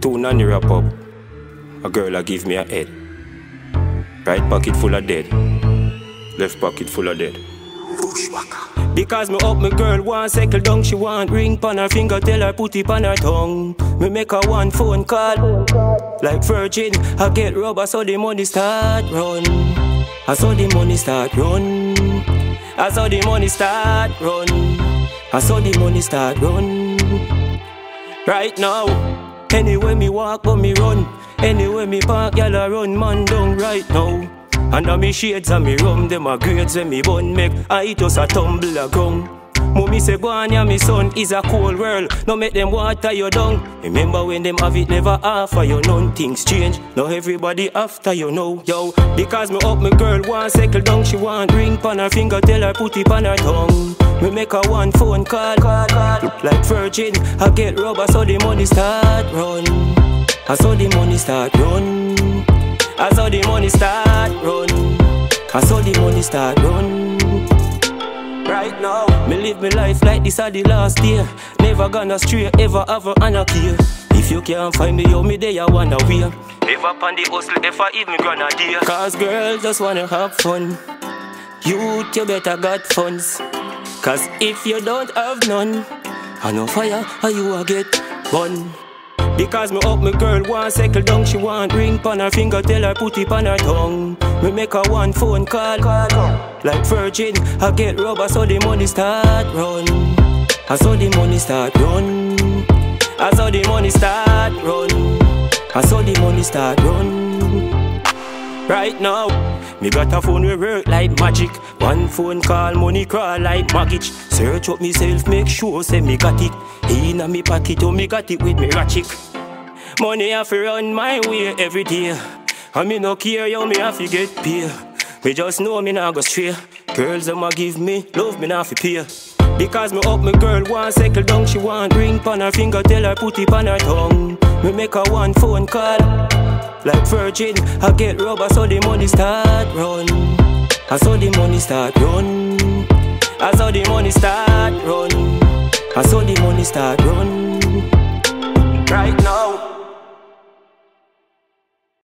Two nanny wrap up. A girl a give me a head. Right pocket full of dead. Left pocket full of dead. Because me up, me girl want settle down She want ring pon her finger, tell her put it on her tongue Me make her one phone call Like virgin, I get rubber so the money start run I saw the money start run I saw the money start run I saw the money start run Right now Anywhere me walk but me run. Anywhere me park, y'all a run. Man down right now. Under me shades and me rum, them a grades when me bun make. I just a tumble a ground Mommy say go on ya me son is a cold world. No make them water you down. Remember when them have it never offer you none Things change, now everybody after you know. Yo, because me up me girl want settle down. She want ring pon her finger tell her put it on her tongue. Me make her one phone call, call, call. Like virgin, I get rubber so the money start run. I saw the money start run. I saw the money start run. I saw the money start run Right now, me live my life like this are the last day. Never gonna stray, ever have a anarchy. If you can't find me, yo, me there, I wanna wear. Ever on the hustle, if I even grenadier. Cause girls just wanna have fun. Youth, you better got funds. Cause if you don't have none, I know fire, how you a get one. Because me up, me girl want settle down She want ring pon her finger, tell her put it on her tongue Me make her one phone call, call, call. Like virgin, I get rubber so the money start run I saw the money start run I saw the money start run I saw the money start run Right now, me got a phone we work like magic. One phone call, money crawl like mortgage. Search up myself, make sure say me got it. Inna me pocket, oh me got it with me ratchet. Money have to run my way every day. And me no care how me have to get pay. Me just know me nah go stray. Girls them a give me love, me nah fi pay. Because me up, me girl want settle down. She want ring pon her finger, tell her put it on her tongue. Me make her one phone call. Like virgin, I get rubber so the money start run. I saw the money start run. I saw the money start run. I saw the money start run. Right now.